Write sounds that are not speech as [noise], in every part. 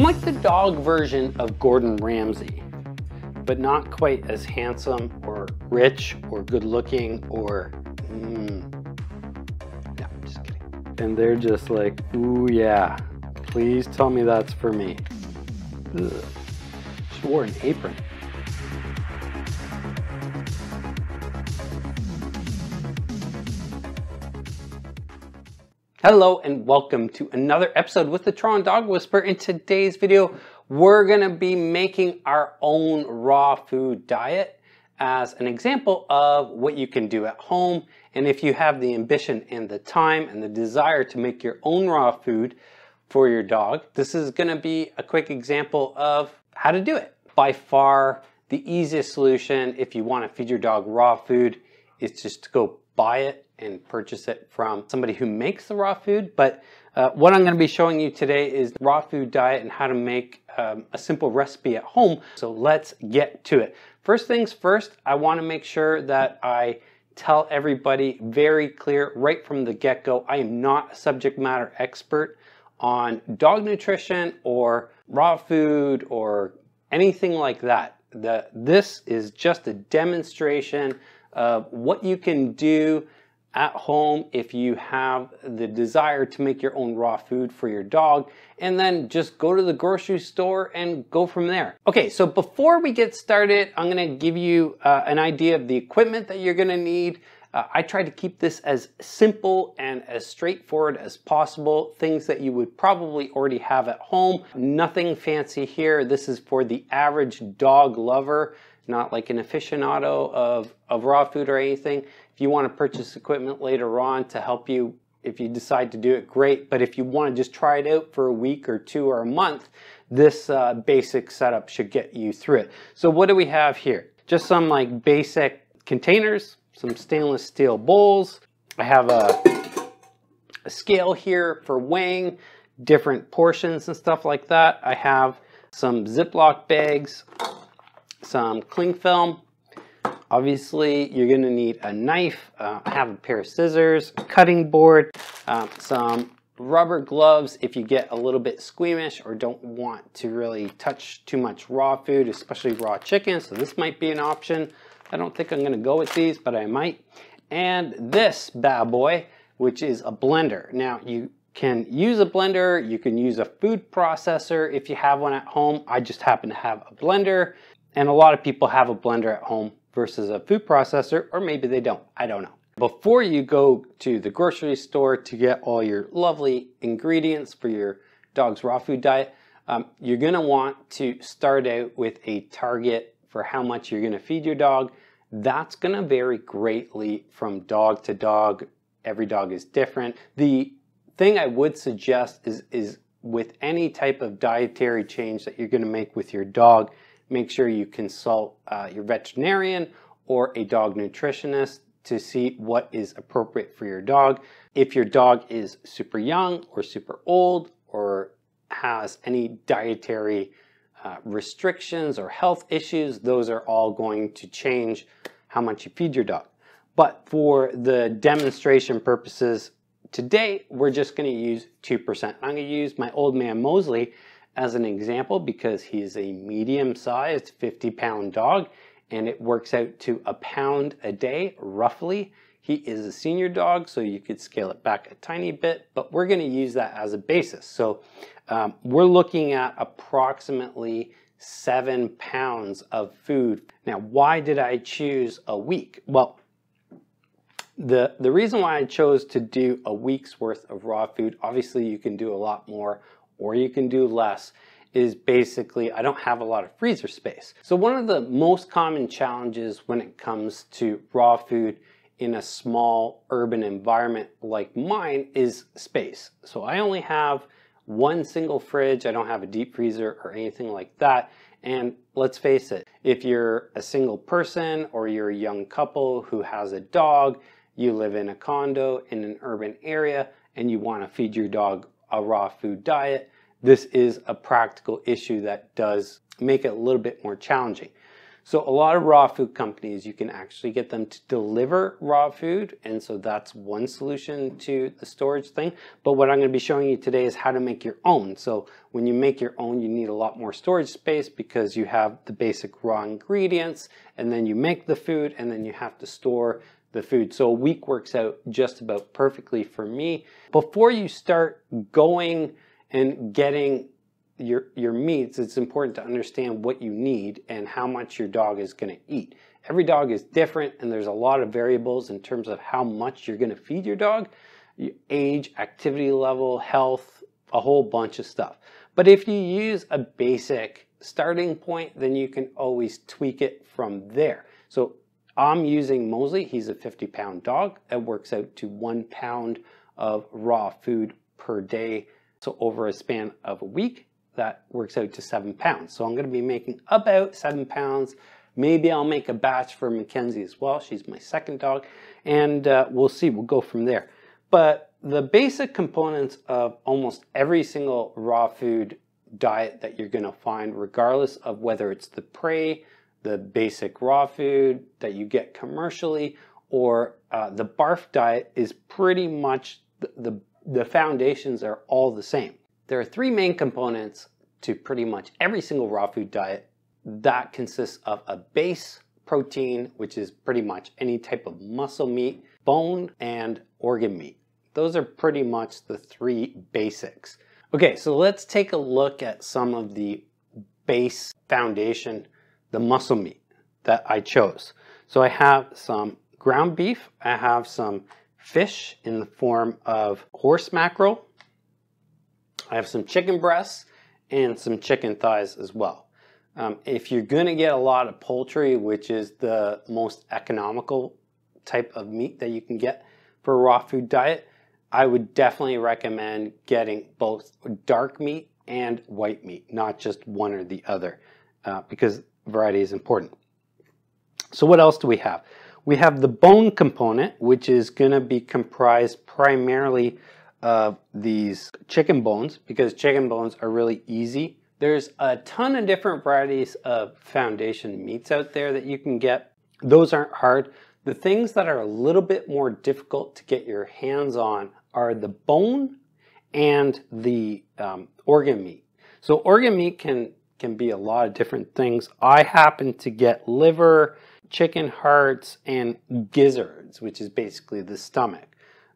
I'm like the dog version of Gordon Ramsay, but not quite as handsome or rich or good looking or. Mm, no, I'm just kidding. And they're just like, ooh, yeah, please tell me that's for me. Ugh. She wore an apron. Hello and welcome to another episode with the Toronto Dog Whisperer. In today's video, we're gonna be making our own raw food diet as an example of what you can do at home. And if you have the ambition and the time and the desire to make your own raw food for your dog, this is gonna be a quick example of how to do it. By far, the easiest solution if you wanna feed your dog raw food is just to go buy it and purchase it from somebody who makes the raw food. But uh, what I'm going to be showing you today is raw food diet and how to make um, a simple recipe at home. So let's get to it. First things first, I want to make sure that I tell everybody very clear right from the get-go, I am not a subject matter expert on dog nutrition or raw food or anything like that. The, this is just a demonstration of what you can do at home if you have the desire to make your own raw food for your dog and then just go to the grocery store and go from there. Okay, so before we get started, I'm gonna give you uh, an idea of the equipment that you're gonna need. Uh, I try to keep this as simple and as straightforward as possible, things that you would probably already have at home. Nothing fancy here. This is for the average dog lover not like an aficionado of, of raw food or anything. If you want to purchase equipment later on to help you, if you decide to do it, great. But if you want to just try it out for a week or two or a month, this uh, basic setup should get you through it. So what do we have here? Just some like basic containers, some stainless steel bowls. I have a, a scale here for weighing different portions and stuff like that. I have some Ziploc bags some cling film. Obviously, you're going to need a knife. Uh, I have a pair of scissors, cutting board, uh, some rubber gloves if you get a little bit squeamish or don't want to really touch too much raw food, especially raw chicken. So this might be an option. I don't think I'm going to go with these, but I might. And this bad boy, which is a blender. Now, you can use a blender. You can use a food processor if you have one at home. I just happen to have a blender. And a lot of people have a blender at home versus a food processor, or maybe they don't. I don't know. Before you go to the grocery store to get all your lovely ingredients for your dog's raw food diet, um, you're to want to start out with a target for how much you're to feed your dog. That's to vary greatly from dog to dog. Every dog is different. The thing I would suggest is, is with any type of dietary change that you're to make with your dog, make sure you consult uh, your veterinarian or a dog nutritionist to see what is appropriate for your dog. If your dog is super young or super old or has any dietary uh, restrictions or health issues, those are all going to change how much you feed your dog. But for the demonstration purposes today, we're just going to use 2%. I'm to use my old man Mosley as an example because he's a medium-sized 50-pound dog and it works out to a pound a day roughly. He is a senior dog, so you could scale it back a tiny bit, but we're going to use that as a basis. So um, we're looking at approximately seven pounds of food. Now, why did I choose a week? Well, the, the reason why I chose to do a week's worth of raw food, obviously you can do a lot more or you can do less, is basically I don't have a lot of freezer space. So one of the most common challenges when it comes to raw food in a small urban environment like mine is space. So I only have one single fridge, I don't have a deep freezer or anything like that. And let's face it, if you're a single person or you're a young couple who has a dog, you live in a condo in an urban area and you want to feed your dog a raw food diet, this is a practical issue that does make it a little bit more challenging. So a lot of raw food companies, you can actually get them to deliver raw food. And so that's one solution to the storage thing. But what I'm going to be showing you today is how to make your own. So when you make your own, you need a lot more storage space because you have the basic raw ingredients and then you make the food and then you have to store the food. So a week works out just about perfectly for me. Before you start going and getting your, your meats, it's important to understand what you need and how much your dog is going to eat. Every dog is different and there's a lot of variables in terms of how much you're going to feed your dog, age, activity level, health, a whole bunch of stuff. But if you use a basic starting point, then you can always tweak it from there. So I'm using Mosley. He's a 50 pound dog. It works out to one pound of raw food per day. So over a span of a week, that works out to seven pounds. So I'm going to be making about seven pounds. Maybe I'll make a batch for Mackenzie as well. She's my second dog. And uh, we'll see. We'll go from there. But the basic components of almost every single raw food diet that you're going to find, regardless of whether it's the prey, the basic raw food that you get commercially, or uh, the barf diet, is pretty much the, the, the foundations are all the same. There are three main components to pretty much every single raw food diet. That consists of a base protein, which is pretty much any type of muscle meat, bone, and organ meat. Those are pretty much the three basics. Okay, so let's take a look at some of the base foundation, the muscle meat that I chose. So I have some ground beef, I have some fish in the form of horse mackerel, I have some chicken breasts and some chicken thighs as well. Um, if you're going to get a lot of poultry, which is the most economical type of meat that you can get for a raw food diet, I would definitely recommend getting both dark meat and white meat, not just one or the other, uh, because variety is important. So what else do we have? We have the bone component, which is going to be comprised primarily of these chicken bones because chicken bones are really easy. There's a ton of different varieties of foundation meats out there that you can get. Those aren't hard. The things that are a little bit more difficult to get your hands on are the bone and the um, organ meat. So organ meat can, can be a lot of different things. I happen to get liver, chicken hearts, and gizzards, which is basically the stomach.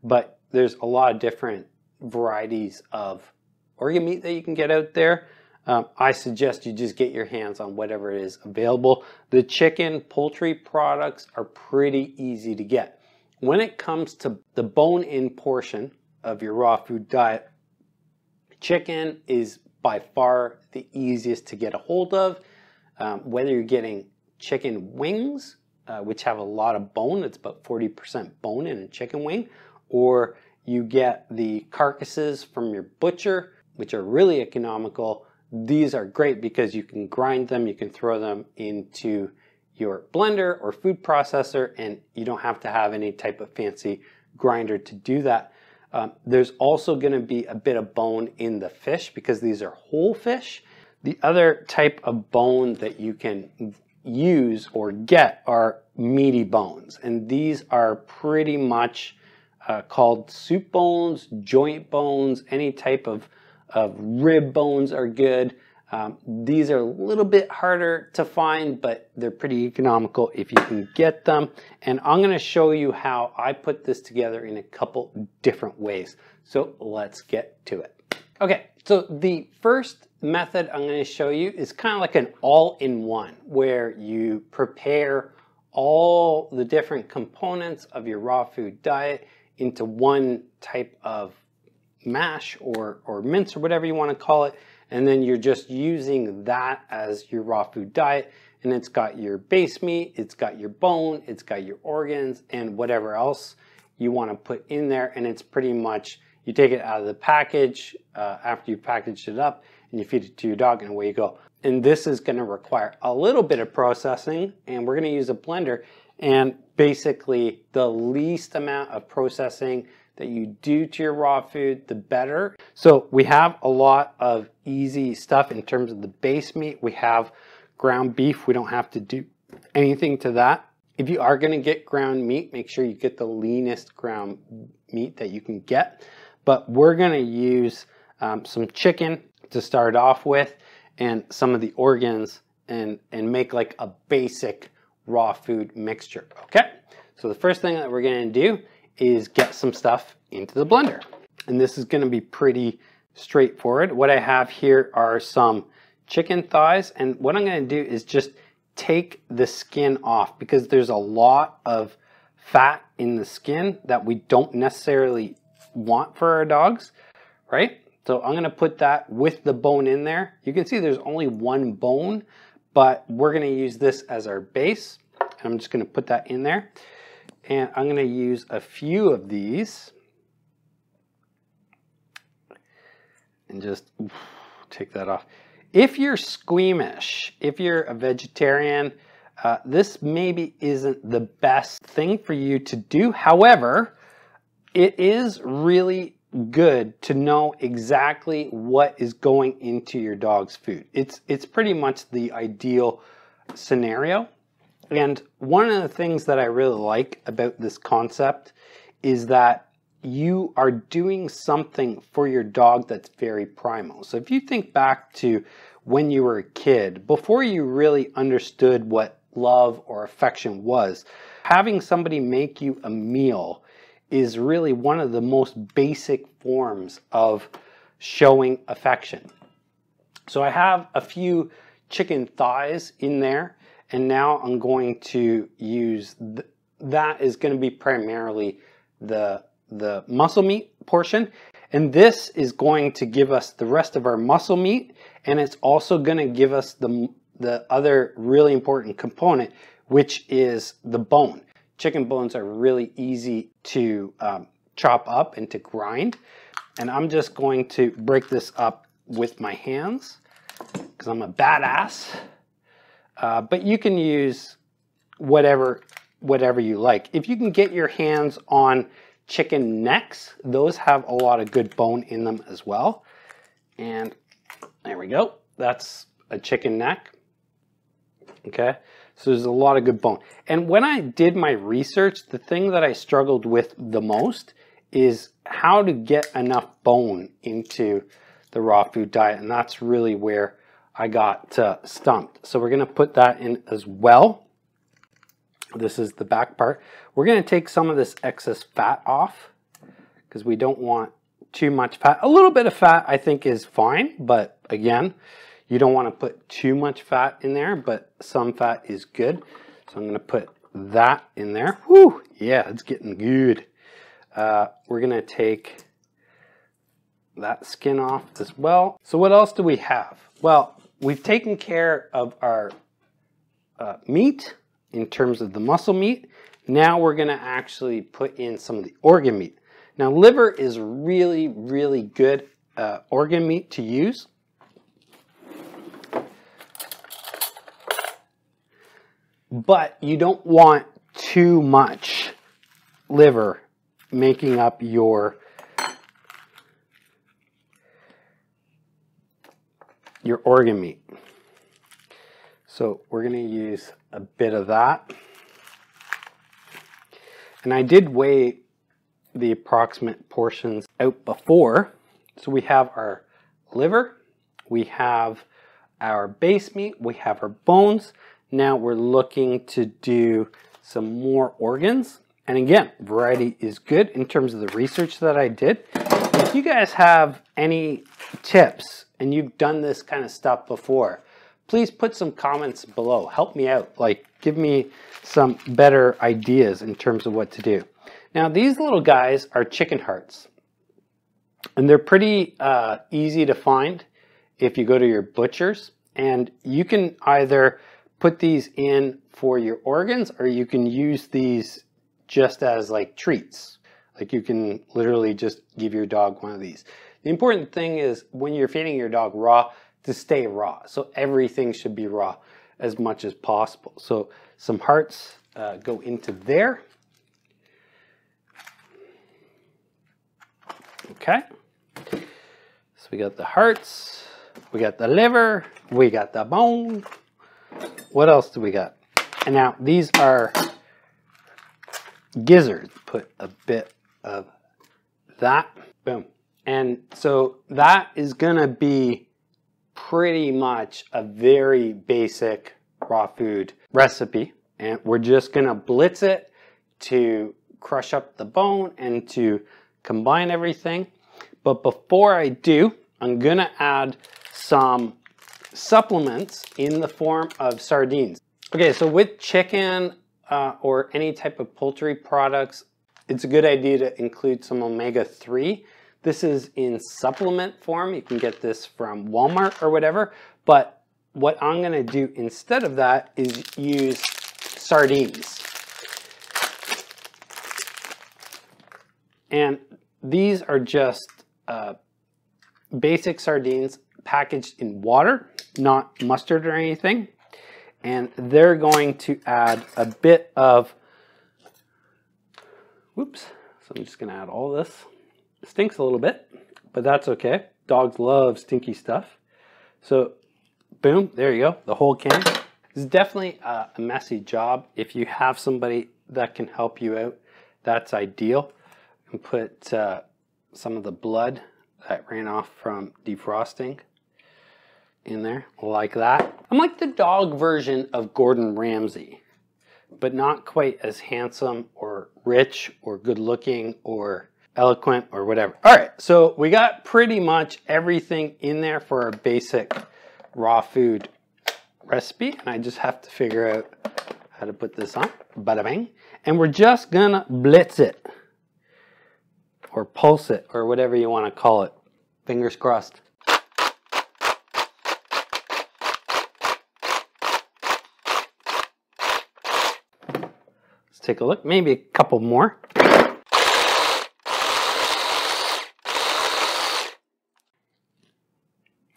But there's a lot of different varieties of organ meat that you can get out there. Um, I suggest you just get your hands on whatever is available. The chicken, poultry products are pretty easy to get. When it comes to the bone-in portion of your raw food diet, chicken is by far the easiest to get a hold of. Um, whether you're getting chicken wings, uh, which have a lot of bone, it's about 40% bone in a chicken wing, or you get the carcasses from your butcher, which are really economical. These are great because you can grind them, you can throw them into your blender or food processor, and you don't have to have any type of fancy grinder to do that. Um, there's also going to be a bit of bone in the fish because these are whole fish. The other type of bone that you can use or get are meaty bones, and these are pretty much uh, called soup bones, joint bones, any type of, of rib bones are good. Um, these are a little bit harder to find, but they're pretty economical if you can get them. And I'm going to show you how I put this together in a couple different ways. So let's get to it. Okay, so the first method I'm going to show you is kind of like an all-in-one where you prepare all the different components of your raw food diet into one type of mash or, or mince or whatever you want to call it. And then you're just using that as your raw food diet. And it's got your base meat, it's got your bone, it's got your organs, and whatever else you want to put in there. And it's pretty much, you take it out of the package uh, after you've packaged it up and you feed it to your dog and away you go. And this is going to require a little bit of processing and we're going to use a blender and basically, the least amount of processing that you do to your raw food, the better. So we have a lot of easy stuff in terms of the base meat. We have ground beef. We don't have to do anything to that. If you are gonna get ground meat, make sure you get the leanest ground meat that you can get. But we're gonna use um, some chicken to start off with and some of the organs and, and make like a basic raw food mixture, okay? So the first thing that we're gonna do is get some stuff into the blender. And this is gonna be pretty straightforward. What I have here are some chicken thighs and what I'm gonna do is just take the skin off because there's a lot of fat in the skin that we don't necessarily want for our dogs, right? So I'm gonna put that with the bone in there. You can see there's only one bone, but we're gonna use this as our base. I'm just gonna put that in there. And I'm gonna use a few of these and just take that off. If you're squeamish, if you're a vegetarian, uh, this maybe isn't the best thing for you to do. However, it is really good to know exactly what is going into your dog's food. It's, it's pretty much the ideal scenario. And one of the things that I really like about this concept is that you are doing something for your dog that's very primal. So if you think back to when you were a kid, before you really understood what love or affection was, having somebody make you a meal is really one of the most basic forms of showing affection. So I have a few chicken thighs in there and now I'm going to use, th that is going to be primarily the the muscle meat portion. And this is going to give us the rest of our muscle meat. And it's also going to give us the, the other really important component, which is the bone. Chicken bones are really easy to um, chop up and to grind. And I'm just going to break this up with my hands because I'm a badass. Uh, but you can use whatever whatever you like. If you can get your hands on chicken necks. Those have a lot of good bone in them as well. And there we go. That's a chicken neck. Okay, so there's a lot of good bone. And when I did my research, the thing that I struggled with the most is how to get enough bone into the raw food diet. And that's really where I got uh, stumped. So we're gonna put that in as well. This is the back part. We're to take some of this excess fat off because we don't want too much fat. A little bit of fat I think is fine, but again, you don't want to put too much fat in there, but some fat is good. So I'm to put that in there. Whew, yeah, it's getting good. Uh, we're to take that skin off as well. So what else do we have? Well, we've taken care of our uh, meat in terms of the muscle meat. Now we're going to actually put in some of the organ meat. Now liver is really, really good uh, organ meat to use. But you don't want too much liver making up your your organ meat. So we're going to use a bit of that. And I did weigh the approximate portions out before. So we have our liver, we have our base meat, we have our bones. Now we're looking to do some more organs. And again, variety is good in terms of the research that I did. If you guys have any tips and you've done this kind of stuff before, please put some comments below. Help me out. Like, give me some better ideas in terms of what to do. Now, these little guys are chicken hearts. And they're pretty uh, easy to find if you go to your butchers. And you can either put these in for your organs or you can use these just as like treats. Like you can literally just give your dog one of these. The important thing is when you're feeding your dog raw, to stay raw. So everything should be raw as much as possible. So some hearts uh, go into there. Okay. So we got the hearts, we got the liver, we got the bone. What else do we got? And now these are gizzards. Put a bit of that. Boom. And so that is going to be pretty much a very basic raw food recipe. And we're just going to blitz it to crush up the bone and to combine everything. But before I do, I'm going to add some supplements in the form of sardines. Okay, so with chicken uh, or any type of poultry products, it's a good idea to include some omega-3. This is in supplement form. You can get this from Walmart or whatever. But what I'm going to do instead of that is use sardines. And these are just uh, basic sardines packaged in water, not mustard or anything. And they're going to add a bit of, whoops, so I'm just gonna add all this. Stinks a little bit, but that's okay. Dogs love stinky stuff. So boom, there you go, the whole can. It's definitely a messy job. If you have somebody that can help you out, that's ideal. And put uh, some of the blood that ran off from defrosting in there like that. I'm like the dog version of Gordon Ramsay, but not quite as handsome or rich or good looking or eloquent or whatever. All right, so we got pretty much everything in there for our basic raw food recipe. And I just have to figure out how to put this on, bada bang. And we're just gonna blitz it or pulse it or whatever you wanna call it. Fingers crossed. Let's take a look. Maybe a couple more.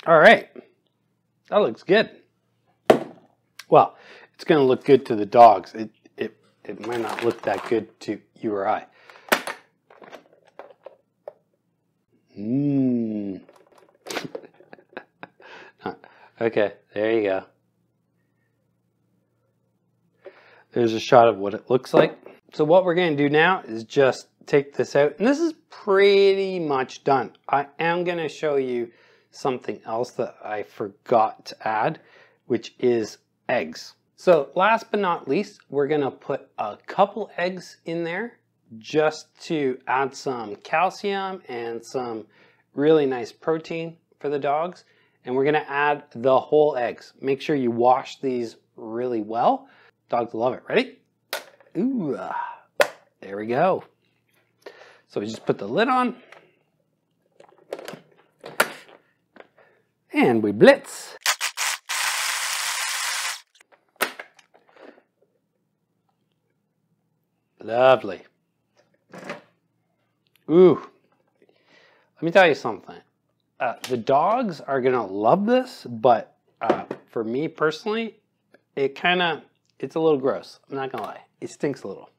All right, that looks good. Well, it's going to look good to the dogs. It, it, it might not look that good to you or I. Mmm. [laughs] okay, there you go. There's a shot of what it looks like. So what we're going to do now is just take this out. And this is pretty much done. I am going to show you something else that I forgot to add, which is eggs. So last but not least, we're to put a couple eggs in there just to add some calcium and some really nice protein for the dogs. And we're to add the whole eggs. Make sure you wash these really well Dogs love it. Ready? Ooh, there we go. So we just put the lid on. And we blitz. Lovely. Ooh. Let me tell you something. Uh, the dogs are going to love this, but uh, for me personally, it kind of it's a little gross. I'm not gonna lie. It stinks a little.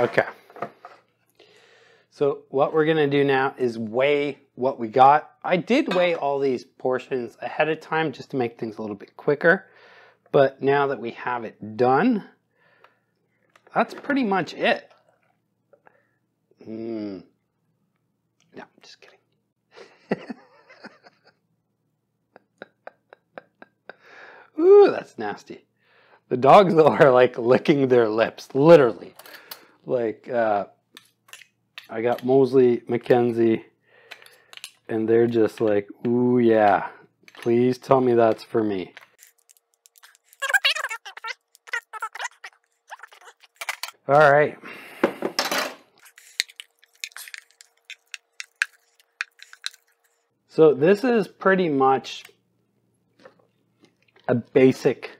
Okay. So what we're gonna do now is weigh what we got. I did weigh all these portions ahead of time just to make things a little bit quicker. But now that we have it done, that's pretty much it. Mm. No, just kidding. [laughs] Ooh, that's nasty. The dogs though are like licking their lips, literally. Like uh, I got Mosley, Mackenzie, and they're just like, ooh yeah, please tell me that's for me. All right. So this is pretty much a basic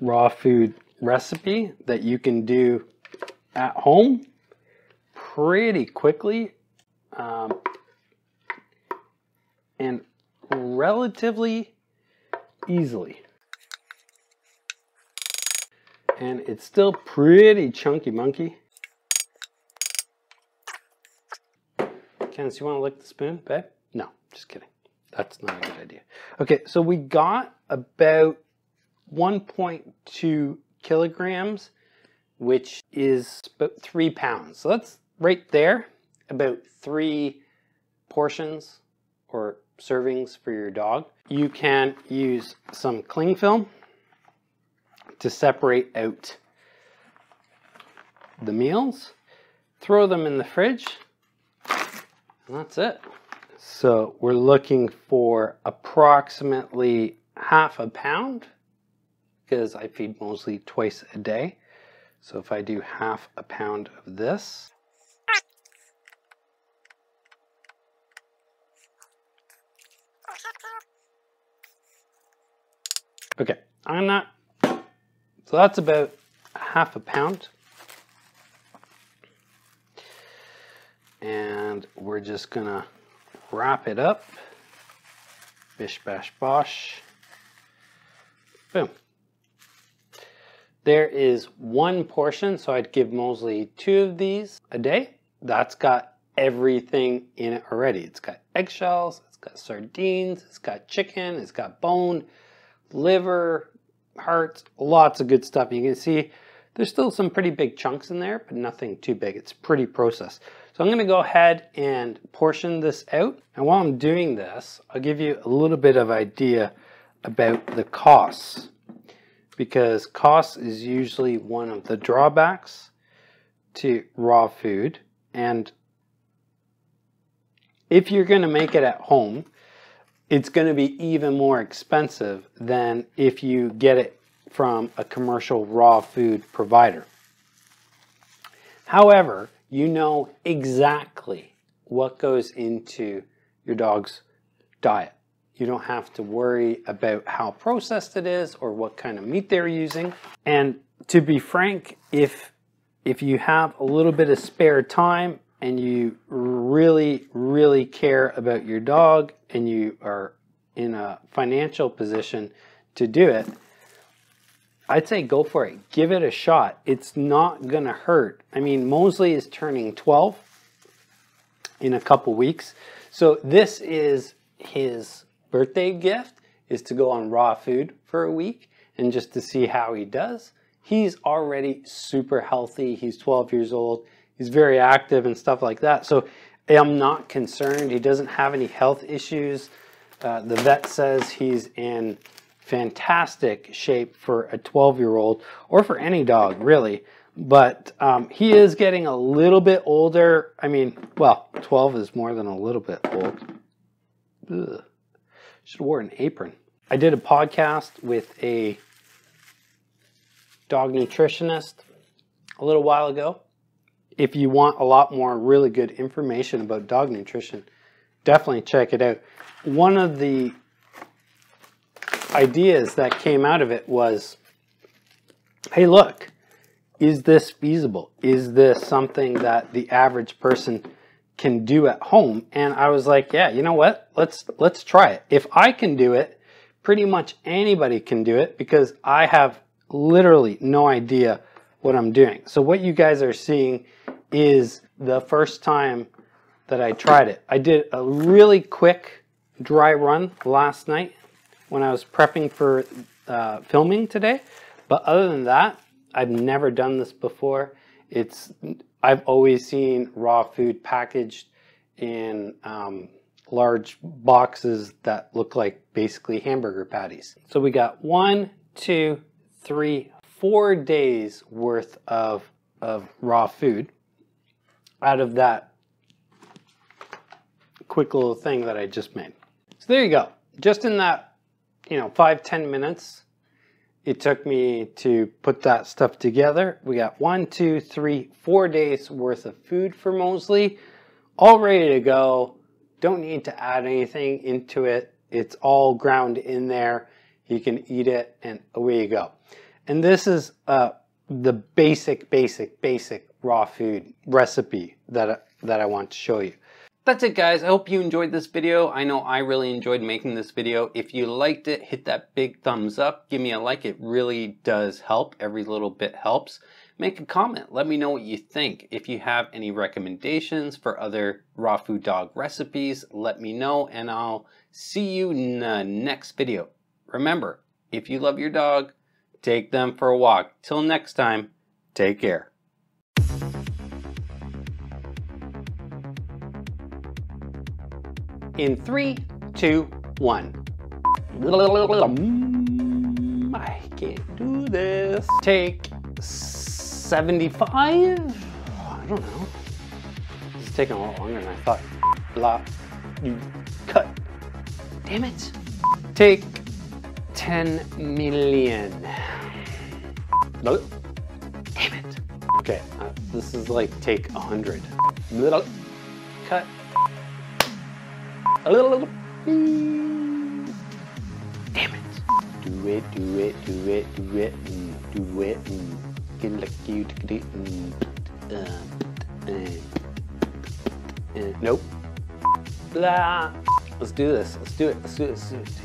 raw food recipe that you can do at home pretty quickly um, and relatively easily. And it's still pretty chunky monkey. Kenneth, you want to lick the spoon, babe? No, just kidding. That's not a good idea. Okay, so we got about 1.2 kilograms, which is about three pounds. So that's right there, about three portions or servings for your dog. You can use some cling film to separate out the meals, throw them in the fridge, and that's it. So we're looking for approximately half a pound because I feed Mosley twice a day. So if I do half a pound of this, Okay, I'm not, so that's about half a pound. And we're just gonna wrap it up. Bish bash bosh. Boom. There is one portion, so I'd give Mosley two of these a day. That's got everything in it already. It's got eggshells, got sardines, it's got chicken, it's got bone, liver, hearts, lots of good stuff. You can see there's still some pretty big chunks in there, but nothing too big. It's pretty processed. So I'm gonna go ahead and portion this out. And while I'm doing this, I'll give you a little bit of idea about the costs because cost is usually one of the drawbacks to raw food. And if you're gonna make it at home, it's going to be even more expensive than if you get it from a commercial raw food provider. However, you know exactly what goes into your dog's diet. You don't have to worry about how processed it is or what kind of meat they're using. And to be frank, if if you have a little bit of spare time and you really, really care about your dog and you are in a financial position to do it, I'd say go for it. Give it a shot. It's not going to hurt. I mean, Mosley is turning 12 in a couple weeks. So this is his birthday gift is to go on raw food for a week and just to see how he does. He's already super healthy. He's 12 years old he's very active and stuff like that. So I'm not concerned. He doesn't have any health issues. Uh, the vet says he's in fantastic shape for a 12 year old or for any dog, really. But um, he is getting a little bit older. I mean, well, 12 is more than a little bit old. Ugh. Should have worn an apron. I did a podcast with a dog nutritionist a little while ago if you want a lot more really good information about dog nutrition, definitely check it out. One of the ideas that came out of it was hey, look, is this feasible? Is this something that the average person can do at home? And I was like, yeah, you know what? Let's let's try it. If I can do it, pretty much anybody can do it because I have literally no idea what I'm doing. So what you guys are seeing is the first time that I tried it. I did a really quick dry run last night when I was prepping for uh, filming today. But other than that, I've never done this before. It's I've always seen raw food packaged in um, large boxes that look like basically hamburger patties. So we got one, two, three, four days worth of, of raw food out of that quick little thing that I just made. So there you go. Just in that, you know, five, ten minutes, it took me to put that stuff together. We got one, two, three, four days worth of food for Mosley, all ready to go. Don't need to add anything into it. It's all ground in there. You can eat it and away you go. And this is uh, the basic, basic, basic raw food recipe that, that I want to show you. That's it guys, I hope you enjoyed this video. I know I really enjoyed making this video. If you liked it, hit that big thumbs up, give me a like, it really does help. Every little bit helps. make a comment. Let me know what you think. If you have any recommendations for other raw food dog recipes, let me know and I'll see you in the next video. Remember, if you love your dog, take them for a walk. Till next time, take care. In three, two, one. I can't do this. Take 75? I don't know. It's taking a lot longer than I thought. Blah. You cut. Damn it. Take 10 million. No. Damn it. Okay, uh, this is like take 100. Little. Cut. Damn it. Do it, do it, do it, do it, mm, do it. Mm. Get like you do mm. uh, uh, uh, Nope. Blah. Let's do this. Let's do it. Let's do it. Let's do it.